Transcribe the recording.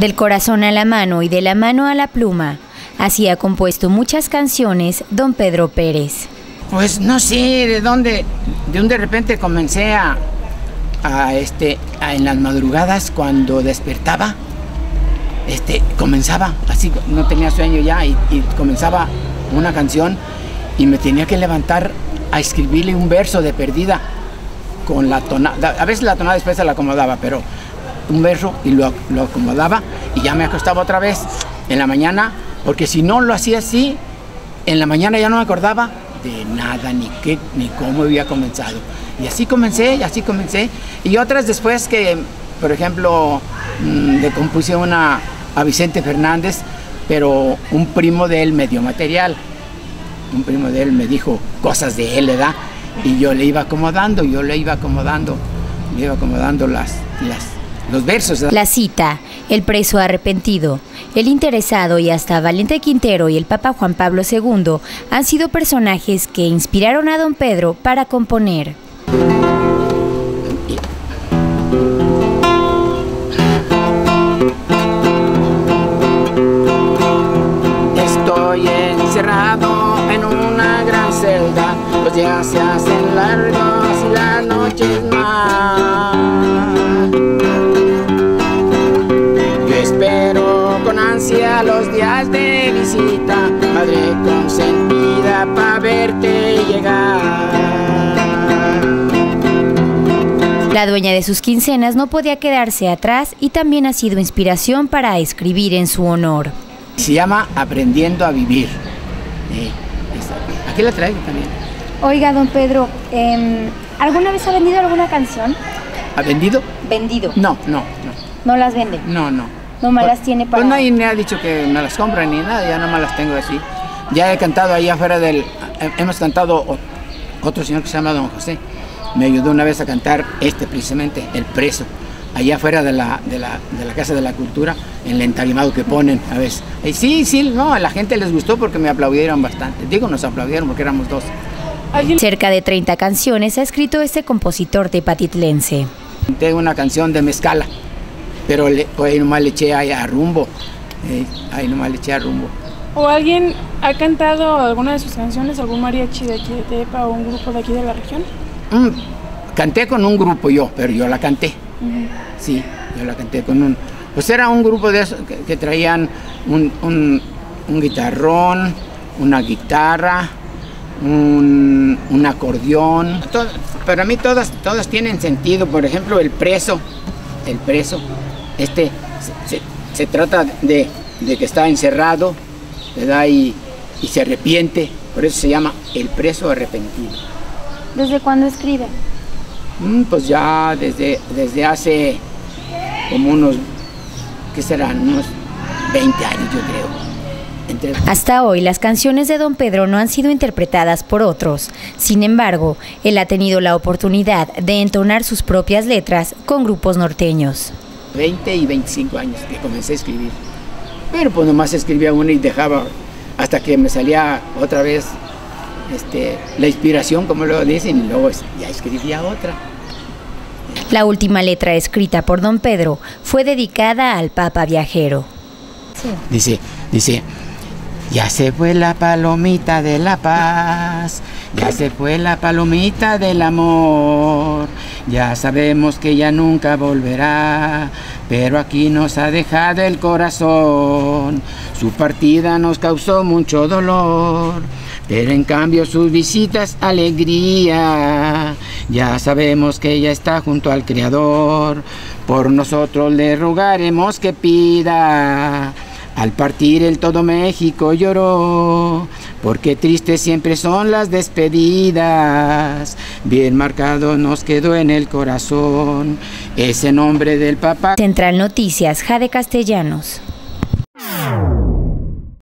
Del corazón a la mano y de la mano a la pluma, así ha compuesto muchas canciones don Pedro Pérez. Pues no sé de dónde, de un de repente comencé a, a este, en las madrugadas cuando despertaba, este, comenzaba, así no tenía sueño ya y comenzaba una canción y me tenía que levantar a escribirle un verso de perdida con la tonada, a veces la tonada después se la acomodaba, pero un verso y lo, lo acomodaba y ya me acostaba otra vez en la mañana, porque si no lo hacía así, en la mañana ya no me acordaba de nada, ni qué, ni cómo había comenzado. Y así comencé, y así comencé. Y otras después que, por ejemplo, mm, le compuse una a Vicente Fernández, pero un primo de él me dio material. Un primo de él me dijo cosas de él, ¿verdad? Y yo le iba acomodando, yo le iba acomodando, le iba acomodando las, las, los versos. La cita, el preso arrepentido, el interesado y hasta Valente Quintero y el Papa Juan Pablo II han sido personajes que inspiraron a don Pedro para componer. Estoy encerrado en una gran celda, los días se hacen largos y las noches más. Visita, madre consentida, para verte llegar. La dueña de sus quincenas no podía quedarse atrás y también ha sido inspiración para escribir en su honor. Se llama Aprendiendo a Vivir. Eh, aquí la traigo también. Oiga, don Pedro, em, ¿alguna vez ha vendido alguna canción? ¿Ha vendido? Vendido. No, no, no. No las vende. No, no. No me Pues- las tiene para... Pues nadie me ha dicho que me las compran ni nada, ya nomás las tengo así. Ya he cantado ahí afuera del... eh, Hemos cantado otro señor que se llama Don José. Me ayudó una vez a cantar este precisamente, El Preso. Allá afuera de la, de la, de la Casa de la Cultura, en el entarimado que ponen a veces. Y sí, sí, no, a la gente les gustó porque me aplaudieron bastante. Digo, nos aplaudieron porque éramos dos. Cerca de 30 canciones ha escrito este compositor tepatitlense. Tengo una canción de Mezcala, pero le, ahí nomás le eché ahí a rumbo. eh, ahí nomás le eché a rumbo. ¿O alguien ha cantado alguna de sus canciones, algún mariachi de aquí de Tepa o un grupo de aquí de la región? Mm, canté con un grupo yo, pero yo la canté. Sí, yo la canté con un... Pues era un grupo de esos que, que traían un, un- un guitarrón, una guitarra, un, un acordeón. Para mí todas, todas tienen sentido. Por ejemplo, el preso, el preso, este se, se- se trata de, de que está encerrado, ¿verdad? Y, y se arrepiente. Por eso se llama el preso arrepentido. ¿Desde cuándo escribe? Mm, Pues ya desde, desde hace como unos, ¿qué serán? Unos 20 años yo creo. Entre- Hasta hoy las canciones de don Pedro no han sido interpretadas por otros. Sin embargo, él ha tenido la oportunidad de entonar sus propias letras con grupos norteños. 20 y 25 años que comencé a escribir. Pero pues nomás escribía una y dejaba hasta que me salía otra vez este, la inspiración, como lo dicen, y luego ya escribía otra. La última letra escrita por don Pedro fue dedicada al Papa Viajero. Dice, dice, ya se fue la palomita de la paz, ya se fue la palomita del amor, ya sabemos que ya nunca volverá, pero aquí nos ha dejado el corazón, su partida nos causó mucho dolor. Pero en cambio sus visitas alegría, ya sabemos que ella está junto al Creador, por nosotros le rogaremos que pida al partir el todo México lloró, porque tristes siempre son las despedidas. Bien marcado nos quedó en el corazón ese nombre del papá. Central Noticias, Jade Castellanos.